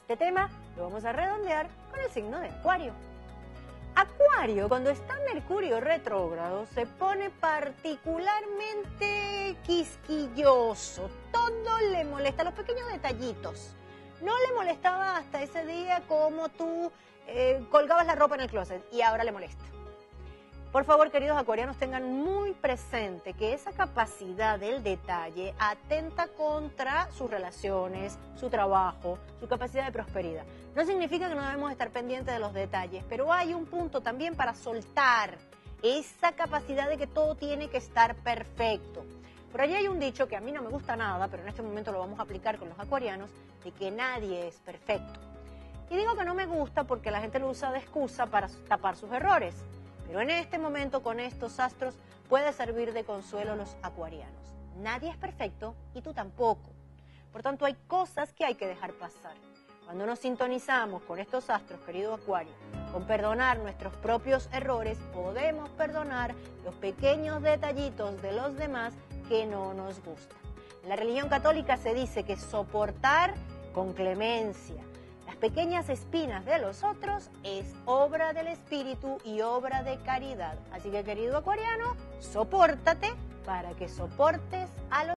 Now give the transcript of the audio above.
Este tema lo vamos a redondear con el signo de Acuario. Acuario, cuando está Mercurio retrógrado, se pone particularmente quisquilloso. Todo le molesta, los pequeños detallitos. No le molestaba hasta ese día como tú eh, colgabas la ropa en el closet y ahora le molesta. Por favor, queridos acuarianos, tengan muy presente que esa capacidad del detalle atenta contra sus relaciones, su trabajo, su capacidad de prosperidad. No significa que no debemos estar pendientes de los detalles, pero hay un punto también para soltar esa capacidad de que todo tiene que estar perfecto. Por allí hay un dicho que a mí no me gusta nada, pero en este momento lo vamos a aplicar con los acuarianos, de que nadie es perfecto. Y digo que no me gusta porque la gente lo usa de excusa para tapar sus errores. Pero en este momento con estos astros puede servir de consuelo a los acuarianos. Nadie es perfecto y tú tampoco. Por tanto, hay cosas que hay que dejar pasar. Cuando nos sintonizamos con estos astros, querido Acuario, con perdonar nuestros propios errores, podemos perdonar los pequeños detallitos de los demás que no nos gustan. En la religión católica se dice que soportar con clemencia, pequeñas espinas de los otros es obra del espíritu y obra de caridad. Así que querido acuariano, sopórtate para que soportes a los